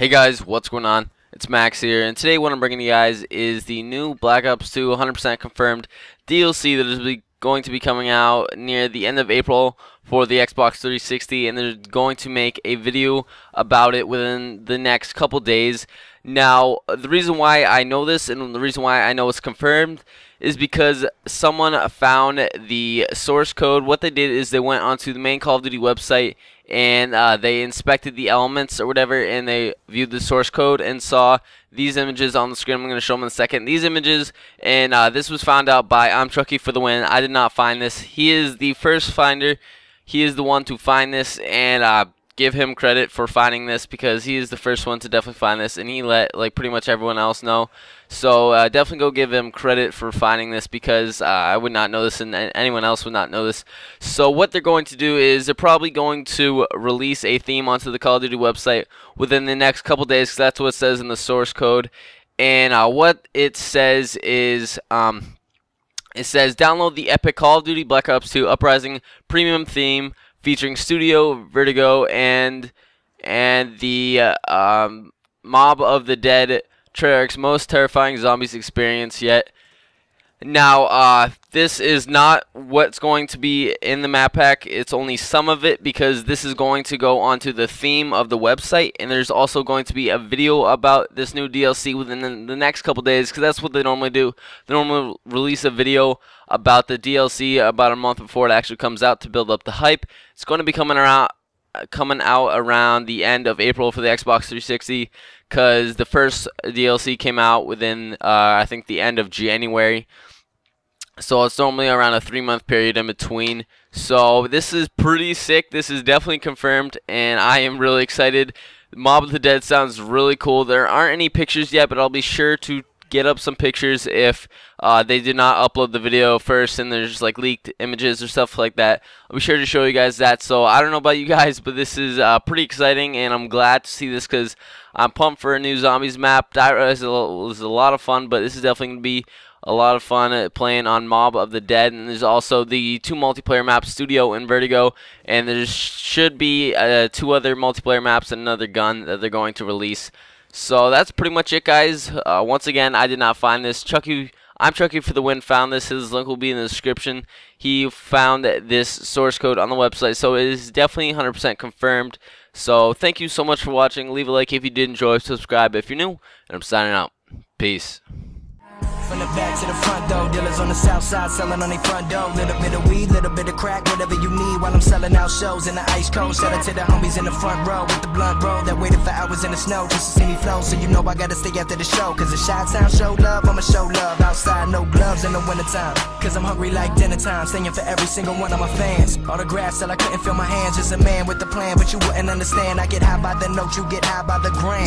Hey guys, what's going on? It's Max here, and today what I'm bringing you guys is the new Black Ops 2 100% confirmed DLC that is going to be coming out near the end of April for the Xbox 360, and they're going to make a video about it within the next couple days. Now, the reason why I know this and the reason why I know it's confirmed is because someone found the source code. What they did is they went onto the main Call of Duty website and uh, they inspected the elements or whatever and they viewed the source code and saw these images on the screen. I'm going to show them in a second. These images, and uh, this was found out by I'm Chucky for the win. I did not find this. He is the first finder. He is the one to find this, and uh, give him credit for finding this because he is the first one to definitely find this, and he let like pretty much everyone else know. So uh, definitely go give him credit for finding this because uh, I would not know this, and anyone else would not know this. So what they're going to do is they're probably going to release a theme onto the Call of Duty website within the next couple days. That's what it says in the source code, and uh, what it says is. Um, it says download the epic Call of Duty Black Ops 2 Uprising premium theme featuring Studio Vertigo and and the uh, um, Mob of the Dead Treyarch's most terrifying zombies experience yet. Now, uh, this is not what's going to be in the map pack. It's only some of it because this is going to go onto the theme of the website. And there's also going to be a video about this new DLC within the, next couple days because that's what they normally do. They normally release a video about the DLC about a month before it actually comes out to build up the hype. It's going to be coming around coming out around the end of April for the Xbox 360 because the first DLC came out within uh, I think the end of January so it's normally around a three month period in between. So this is pretty sick. This is definitely confirmed, and I am really excited. Mob of the Dead sounds really cool. There aren't any pictures yet, but I'll be sure to get up some pictures if uh, they did not upload the video first and there's like leaked images or stuff like that. I'll be sure to show you guys that. So I don't know about you guys, but this is uh, pretty exciting and I'm glad to see this because I'm pumped for a new zombies map. That was a, was a lot of fun, but this is definitely going to be a lot of fun uh, playing on Mob of the Dead. And there's also the two multiplayer maps, Studio and Vertigo. And there should be uh, two other multiplayer maps and another gun that they're going to release. So that's pretty much it, guys. Uh, once again, I did not find this. Chucky, I'm Chucky for the win. Found this. His link will be in the description. He found this source code on the website, so it is definitely 100% confirmed. So thank you so much for watching. Leave a like if you did enjoy. Subscribe if you're new. And I'm signing out. Peace. From the back to the front door, dealers on the south side selling on their front door. Little bit of weed, little bit of crack, whatever you need while I'm selling out shows in the ice cold. Sell it to the homies in the front row with the blunt roll that waited for hours in the snow just to see me flow. So you know I gotta stay after the show. Cause the shot town show love, I'ma show love. Outside, no gloves in the wintertime. Cause I'm hungry like dinner time, singing for every single one of my fans. Autographs till I couldn't feel my hands, just a man with a plan. But you wouldn't understand. I get high by the note, you get high by the gram.